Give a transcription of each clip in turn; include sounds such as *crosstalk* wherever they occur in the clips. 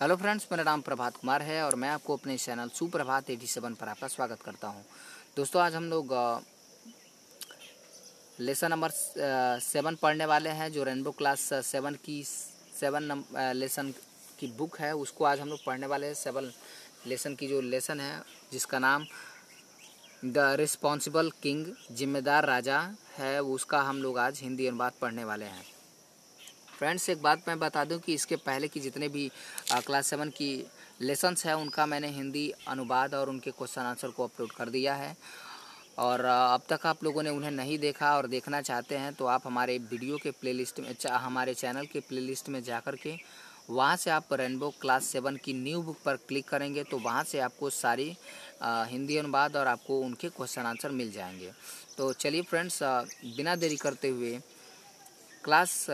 Hello friends, मेरा नाम प्रभात कुमार है और मैं आपको अपने चैनल सुप्रभात एटी सेवन पर आपका स्वागत करता हूँ। दोस्तों, आज हम लोग लेसन नंबर सेवन पढ़ने वाले हैं, जो रेनबो क्लास सेवन की, सेवन लेसन की बुक है, उसको आज हम लोग पढ़ने वाले हैं। सेवन लेसन की जो लेसन है, जिसका नाम, द रिस्पॉन्सिबल किंग, जिम्मेदार राजा है, उसका हम लोग आज हिंदी अनुवाद पढ़ने वाले हैं। फ्रेंड्स एक बात मैं बता दूँ कि इसके पहले की जितने भी क्लास सेवन की लेसन्स हैं उनका मैंने हिंदी अनुवाद और उनके क्वेश्चन आंसर को अपलोड कर दिया है। और अब तक आप लोगों ने उन्हें नहीं देखा और देखना चाहते हैं तो आप हमारे वीडियो के प्लेलिस्ट में हमारे चैनल के प्लेलिस्ट में जा कर के वहाँ से आप रेनबो क्लास सेवन की न्यू बुक पर क्लिक करेंगे तो वहाँ से आपको सारी आ, हिंदी अनुवाद और आपको उनके क्वेश्चन आंसर मिल जाएँगे। तो चलिए फ्रेंड्स बिना देरी करते हुए क्लास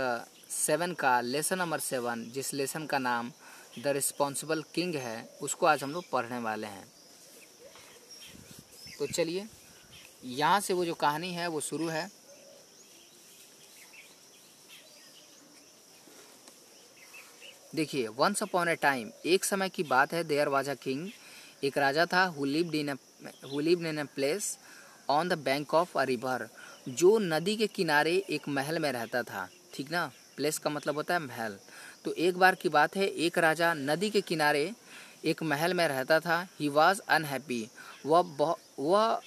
सेवन का लेसन नंबर सेवन, जिस लेसन का नाम द रिस्पॉन्सिबल किंग है, उसको आज हम लोग पढ़ने वाले हैं। तो चलिए, यहाँ से वो जो कहानी है, वो शुरू है। देखिए वंस अपॉन ए टाइम एक समय की बात है, देयर वाज अ किंग एक राजा था who in who lived in a place on the bank of a river जो नदी के किनारे एक महल में रहता था, ठीक ना? प्लेस का मतलब होता है महल। तो एक बार की बात है, एक राजा नदी के किनारे एक महल में रहता था। ही वॉज़ अनहैप्पी वह वह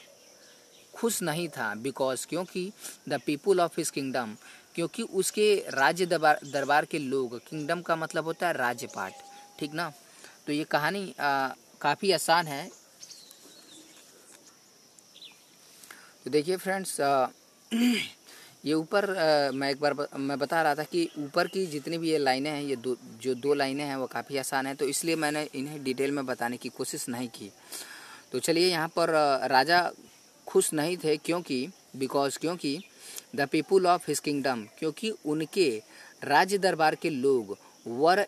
खुश नहीं था बिकॉज़ क्योंकि the people of his kingdom क्योंकि उसके राज्य दरबार दरबार के लोग किंगडम का मतलब होता है राज्यपाट। ठीक ना? तो ये कहानी काफ़ी आसान है। तो देखिए फ्रेंड्स *clears throat* ये ऊपर मैं एक बार ब, मैं बता रहा था कि ऊपर की जितनी भी ये लाइनें हैं ये दो जो दो लाइनें हैं वो काफ़ी आसान है तो इसलिए मैंने इन्हें डिटेल में बताने की कोशिश नहीं की। तो चलिए यहाँ पर राजा खुश नहीं थे क्योंकि बिकॉज़ क्योंकि the people of his kingdom क्योंकि उनके राज्य दरबार के लोग वर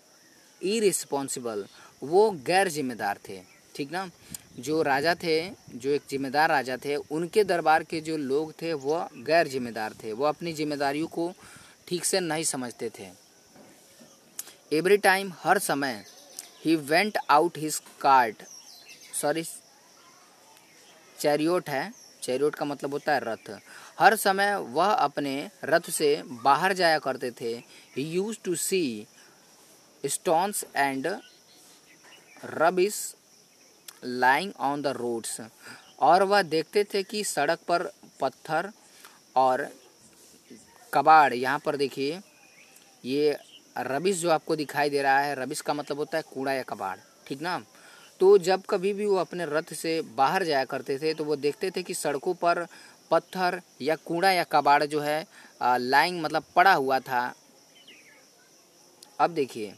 इरिस्पॉन्सिबल वो गैर जिम्मेदार थे ठीक ना? जो राजा थे, जो एक जिम्मेदार राजा थे, उनके दरबार के जो लोग थे वह गैर जिम्मेदार थे। वो अपनी जिम्मेदारियों को ठीक से नहीं समझते थे। एवरी टाइम हर समय he went out his cart sorry chariot है। चैरियोट का मतलब होता है रथ। हर समय वह अपने रथ से बाहर जाया करते थे। He use to see stones and rubbish lying on the roads और वह देखते थे कि सड़क पर पत्थर और कबाड़, यहाँ पर देखिए, ये रबिश जो आपको दिखाई दे रहा है रबिश का मतलब होता है कूड़ा या कबाड़, ठीक ना? तो जब कभी भी वो अपने रथ से बाहर जाया करते थे तो वो देखते थे कि सड़कों पर पत्थर या कूड़ा या कबाड़ जो है लाइंग मतलब पड़ा हुआ था। अब देखिए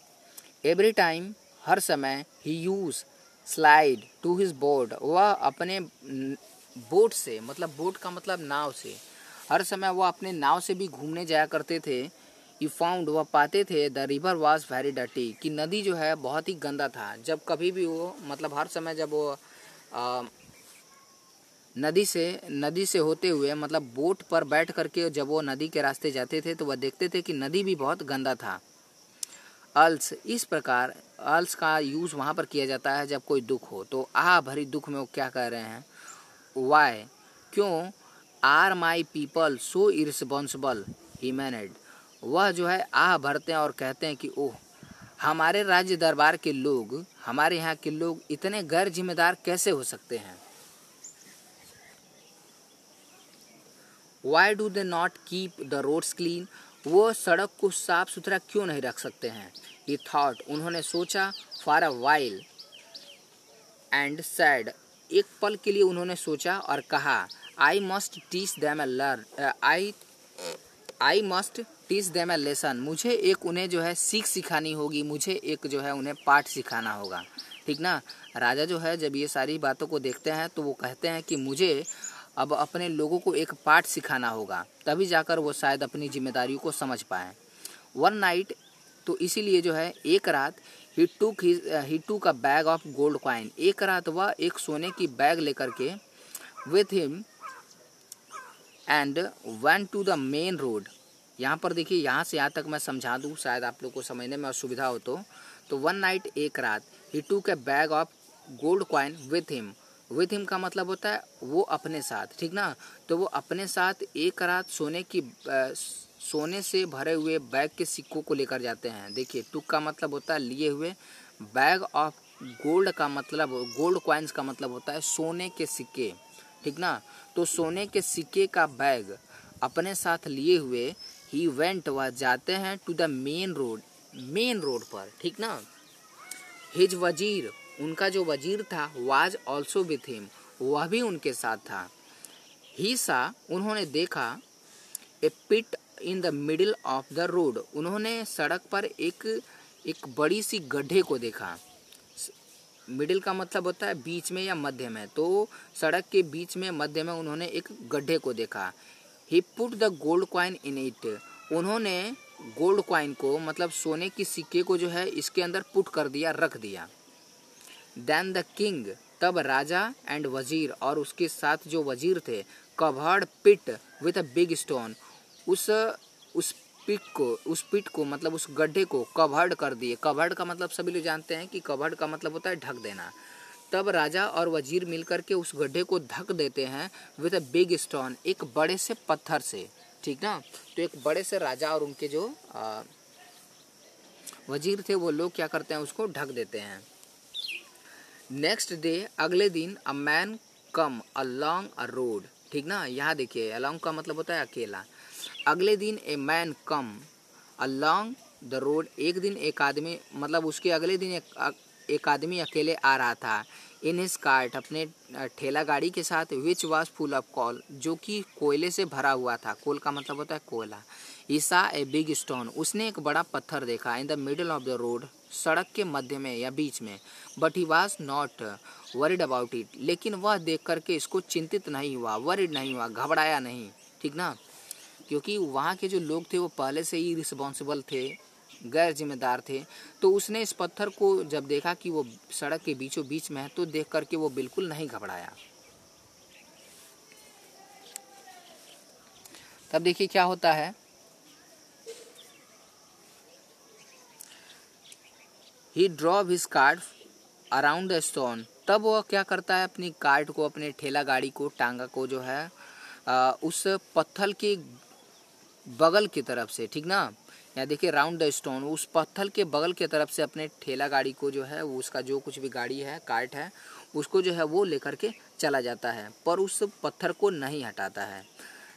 एवरी टाइम हर समय he use slide to his boat वह अपने बोट से मतलब बोट का मतलब नाव से हर समय वह अपने नाव से भी घूमने जाया करते थे। यू फाउंड वह पाते थे द रिवर वॉज़ वेरी डटी कि नदी जो है बहुत ही गंदा था। जब कभी भी वो मतलब हर समय जब वो आ, नदी से नदी से होते हुए मतलब बोट पर बैठ करके जब वो नदी के रास्ते जाते थे तो वह देखते थे कि नदी भी बहुत गंदा था। अल्स इस प्रकार अल्स का यूज़ वहाँ पर किया जाता है जब कोई दुख हो। तो आ भरी दुख में वो क्या कह रहे हैं? वाई क्यों? Are my people so irresponsible ह्यूमैनेड वह जो है आह भरते हैं और कहते हैं कि, ओह, हमारे राज्य दरबार के लोग, हमारे यहाँ के लोग इतने गैर जिम्मेदार कैसे हो सकते हैं? Why do they not keep the roads clean वो सड़क को साफ़ सुथरा क्यों नहीं रख सकते हैं? ये थॉट उन्होंने सोचा for a while and said एक पल के लिए उन्होंने सोचा और कहा I must teach them a learn I I must teach them a lesson मुझे एक उन्हें जो है सीख सिखानी होगी, मुझे एक जो है उन्हें पाठ सिखाना होगा। ठीक ना? राजा जो है जब ये सारी बातों को देखते हैं तो वो कहते हैं कि मुझे अब अपने लोगों को एक पाठ सिखाना होगा, तभी जाकर वो शायद अपनी जिम्मेदारियों को समझ पाए। वन नाइट तो इसीलिए जो है, एक रात he took he took a bag of gold coin एक रात वह एक सोने की बैग लेकर के with him and went to the main road यहाँ पर देखिए, यहाँ से यहाँ तक मैं समझा दूँ, शायद आप लोग को समझने में असुविधा हो तो। तो वन नाइट एक रात he took a bag of gold coin with him with him का मतलब होता है वो अपने साथ, ठीक ना? तो वो अपने साथ एक रात सोने की सोने से भरे हुए बैग के सिक्कों को लेकर जाते हैं। देखिए, टुक का मतलब होता है लिए हुए बैग ऑफ़ गोल्ड का मतलब गोल्ड कॉइन्स का मतलब होता है सोने के सिक्के, ठीक ना? तो सोने के सिक्के का बैग अपने साथ लिए हुए ही वेंट वह जाते हैं to the main road main road पर, ठीक ना? हिज वज़ीर उनका जो वज़ीर था, वाज ऑल्सो विथ हिम वह भी उनके साथ था। ही सा उन्होंने देखा a pit in the middle of the road उन्होंने सड़क पर एक एक बड़ी सी गड्ढे को देखा। मिडिल का मतलब होता है बीच में या मध्य में तो सड़क के बीच में, मध्य में उन्होंने एक गड्ढे को देखा। He put the gold coin in it उन्होंने गोल्ड क्वाइन को मतलब सोने की सिक्के को जो है, इसके अंदर पुट कर दिया, रख दिया। देन द किंग तब राजा एंड वज़ीर और उसके साथ जो वज़ीर थे covered pit with a big stone उस उस पिट को उस पिट को मतलब उस गड्ढे को कवर्ड कर दिए। कवर्ड का मतलब सभी लोग जानते हैं कि कवर्ड का मतलब होता है ढक देना। तब राजा और वज़ीर मिलकर के उस गड्ढे को ढक देते हैं विथ अ बिग स्टोन एक बड़े से पत्थर से। ठीक ना? तो एक बड़े से राजा और उनके जो आ, वज़ीर थे वो लोग क्या करते हैं उसको ढक देते हैं। नेक्स्ट डे अगले दिन a man come along a road ठीक ना? यहाँ देखिए अलॉन्ग का मतलब होता है अकेला। अगले दिन a man come along the road एक दिन, एक आदमी मतलब उसके अगले दिन एक एक आदमी अकेले आ रहा था। इन हिस कार्ट अपने ठेला गाड़ी के साथ which was full of coal जो कि कोयले से भरा हुआ था। कोल का मतलब होता है कोयला। ईसा ए बिग स्टोन उसने एक बड़ा पत्थर देखा in the middle of the road सड़क के मध्य में या बीच में। But he was not worried about it लेकिन वह देख करके इसको चिंतित नहीं हुआ वरिड नहीं हुआ, घबराया नहीं। ठीक ना? क्योंकि वहाँ के जो लोग थे, वो पहले से ही रिस्पॉन्सिबल थे गैर जिम्मेदार थे। तो उसने इस पत्थर को जब देखा कि वो सड़क के बीचों बीच में है तो देख करके वो बिल्कुल नहीं घबराया। तब देखिए क्या होता है। He drop his cart around the stone तब वह क्या करता है? अपनी कार्ट को अपने ठेला गाड़ी को टांगा को जो है आ, उस पत्थर के बगल की तरफ़ से ठीक ना? या देखिए राउंड द स्टोन उस पत्थर के बगल की तरफ़ से अपने ठेला गाड़ी को जो है वो उसका जो कुछ भी गाड़ी है कार्ट है उसको जो है वो लेकर के चला जाता है पर उस पत्थर को नहीं हटाता है।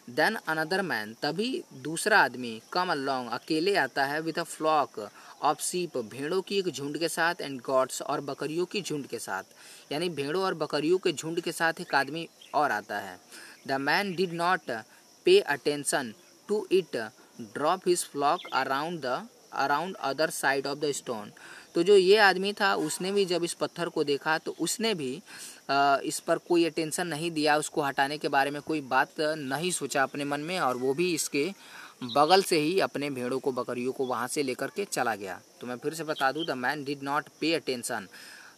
देन अनदर मैन तभी दूसरा आदमी कम अलॉन्ग अकेले आता है विद अ फ्लॉक ऑफ़ सीप भेड़ों की एक झुंड के साथ एंड गॉड्स और बकरियों की झुंड के साथ। यानी भेड़ों और बकरियों के झुंड के साथ एक आदमी और आता है। The man did not pay attention to it drop his flock around the around other side of the stone तो जो ये आदमी था, उसने भी जब इस पत्थर को देखा तो उसने भी इस पर कोई अटेंशन नहीं दिया, उसको हटाने के बारे में कोई बात नहीं सोचा अपने मन में और वो भी इसके बगल से ही अपने भेड़ों को, बकरियों को वहाँ से लेकर के चला गया। तो मैं फिर से बता दूँ, the man did not pay attention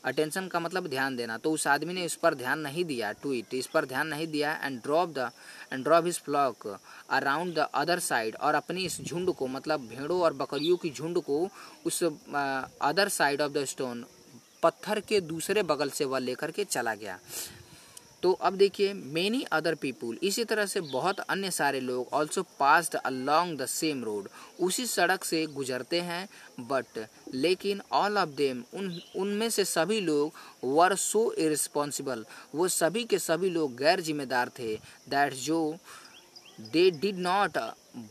attention का मतलब ध्यान देना। तो उस आदमी ने इस पर ध्यान नहीं दिया टू इट इस पर ध्यान नहीं दिया and drop the and drop his flock around the other side और अपनी इस झुंड को मतलब भेड़ों और बकरियों की झुंड को उस other side of the stone पत्थर के दूसरे बगल से वह लेकर के चला गया। तो अब देखिए मेनी अदर पीपुल इसी तरह से बहुत अन्य सारे लोग also passed along the same road उसी सड़क से गुजरते हैं बट लेकिन ऑल ऑफ़ देम उन, उनमें से सभी लोग वर सो इरिस्पॉन्सिबल वो सभी के सभी लोग गैर जिम्मेदार थे। दैट जो they did not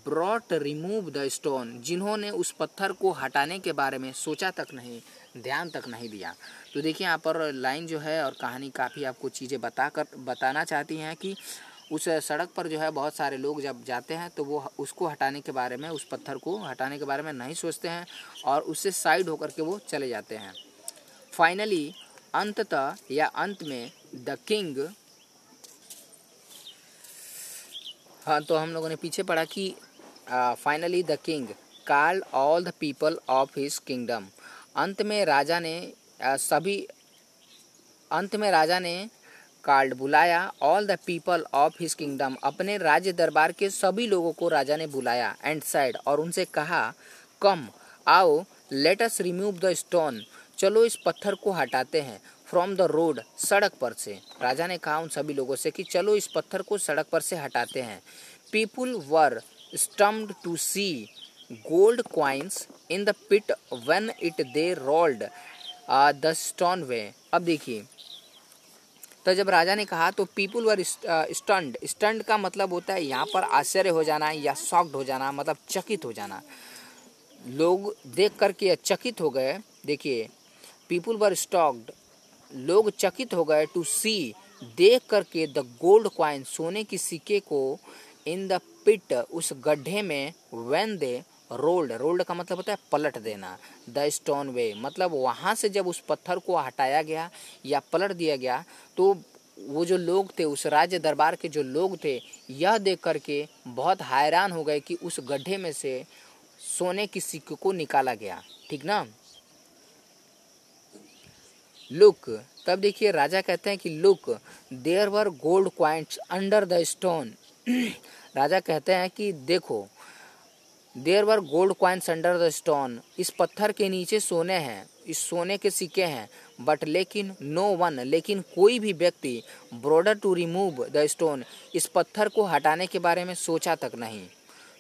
brought remove the stone जिन्होंने उस पत्थर को हटाने के बारे में सोचा तक नहीं। ध्यान तक नहीं दिया। तो देखिए यहाँ पर लाइन जो है और कहानी काफ़ी आपको चीज़ें बता कर बताना चाहती हैं कि उस सड़क पर जो है बहुत सारे लोग जब जाते हैं तो वो उसको हटाने के बारे में, उस पत्थर को हटाने के बारे में नहीं सोचते हैं और उससे साइड होकर के वो चले जाते हैं। फाइनली अंततः या अंत में द किंग हाँ तो हम लोगों ने पीछे पढ़ा कि finally the king called all the people of his kingdom अंत में राजा ने सभी, अंत में राजा ने कार्ड बुलाया। All the people of his kingdom अपने राज्य दरबार के सभी लोगों को राजा ने बुलाया एंड साइड और उनसे कहा, कम, आओ let us remove the stone चलो इस पत्थर को हटाते हैं फ्रॉम द रोड सड़क पर से. राजा ने कहा उन सभी लोगों से कि, चलो इस पत्थर को सड़क पर से हटाते हैं. People were stunned to see gold coins in the pit when it they rolled the stone way अब देखिए तो जब राजा ने कहा तो पीपुल वर स्टंड स्टंड का मतलब होता है, यहाँ पर आश्चर्य हो जाना या सॉक्ड हो जाना मतलब चकित हो जाना। लोग देख करके चकित हो गए। देखिए पीपुल वर स्टॉक्ड लोग चकित हो गए टू सी देख करके द गोल्ड क्वाइन सोने की सिक्के को इन द पिट उस गड्ढे में वेन दे रोल्ड रोल्ड का मतलब होता है पलट देना, द स्टोन वे। मतलब वहाँ से जब उस पत्थर को हटाया गया या पलट दिया गया तो वो जो लोग थे, उस राज्य दरबार के जो लोग थे, यह देख करके बहुत हैरान हो गए कि उस गड्ढे में से सोने की सिक्के को निकाला गया। ठीक ना? लुक, तब देखिए राजा कहते हैं कि, look, there were gold coins under the stone. *clears throat* राजा कहते हैं कि, देखो there were gold coins under the stone. इस पत्थर के नीचे सोने हैं इस सोने के सिक्के हैं बट लेकिन नो वन लेकिन कोई भी व्यक्ति bothered to remove the stone इस पत्थर को हटाने के बारे में सोचा तक नहीं।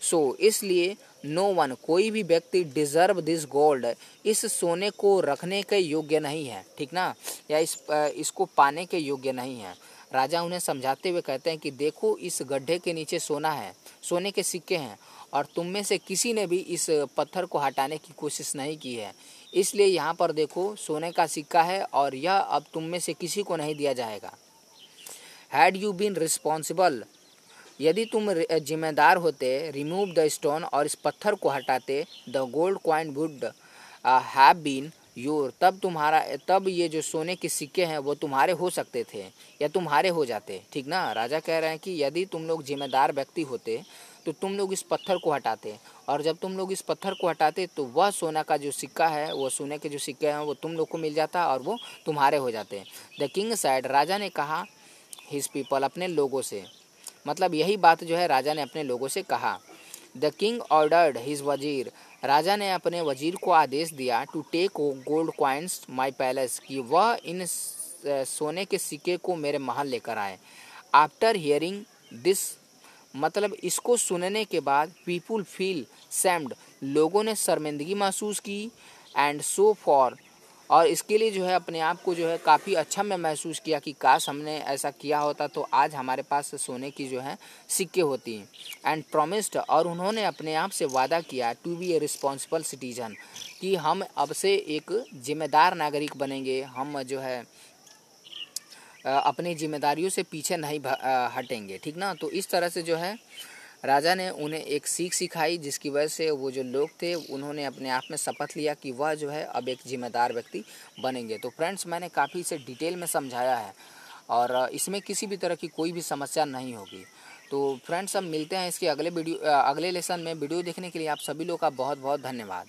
सो so, इसलिए नो वन कोई भी व्यक्ति डिजर्व दिस गोल्ड इस सोने को रखने के योग्य नहीं है ठीक ना? या इस इसको पाने के योग्य नहीं है। राजा उन्हें समझाते हुए कहते हैं कि देखो इस गड्ढे के नीचे सोना है सोने के सिक्के हैं और तुम में से किसी ने भी इस पत्थर को हटाने की कोशिश नहीं की है। इसलिए यहाँ पर देखो, सोने का सिक्का है और यह अब तुम में से किसी को नहीं दिया जाएगा। हैड यू बीन रिस्पॉन्सिबल यदि तुम जिम्मेदार होते रिमूव द स्टोन और इस पत्थर को हटाते the gold coin would have been your तब तुम्हारा, तब ये जो सोने के सिक्के हैं, वो तुम्हारे हो सकते थे या तुम्हारे हो जाते, ठीक ना? राजा कह रहे हैं कि यदि तुम लोग जिम्मेदार व्यक्ति होते तो तुम लोग इस पत्थर को हटाते हैं। और जब तुम लोग इस पत्थर को हटाते तो वह सोना का जो सिक्का है, वह सोने के जो सिक्के हैं, वो तुम लोग को मिल जाता और वो तुम्हारे हो जाते हैं। द किंग साइड राजा ने कहा हिज पीपल अपने लोगों से मतलब यही बात जो है, राजा ने अपने लोगों से कहा। द किंग ऑर्डर्ड हिज वज़ीर राजा ने अपने वज़ीर को आदेश दिया to take gold coins my palace कि वह इन सोने के सिक्के को मेरे महल लेकर आए। आफ्टर हियरिंग दिस मतलब इसको सुनने के बाद पीपुल फील सैम्ड लोगों ने शर्मिंदगी महसूस की एंड सो फॉर और इसके लिए जो है, अपने आप को जो है, काफ़ी अच्छा मैं महसूस किया कि काश हमने ऐसा किया होता तो आज हमारे पास सोने की जो है, सिक्के होती। हैं एंड प्रोमिस्ड और उन्होंने अपने आप से वादा किया to be a responsible citizen कि हम अब से एक जिम्मेदार नागरिक बनेंगे। हम जो है अपनी जिम्मेदारियों से पीछे नहीं हटेंगे, ठीक ना? तो इस तरह से जो है, राजा ने उन्हें एक सीख सिखाई, जिसकी वजह से वो जो लोग थे, उन्होंने अपने आप में शपथ लिया कि वह जो है, अब एक जिम्मेदार व्यक्ति बनेंगे। तो फ्रेंड्स, मैंने काफ़ी इसे डिटेल में समझाया है, और इसमें किसी भी तरह की कोई भी समस्या नहीं होगी। तो फ्रेंड्स, हम मिलते हैं इसके अगले वीडियो अगले लेसन में। वीडियो देखने के लिए आप सभी लोग का बहुत बहुत धन्यवाद।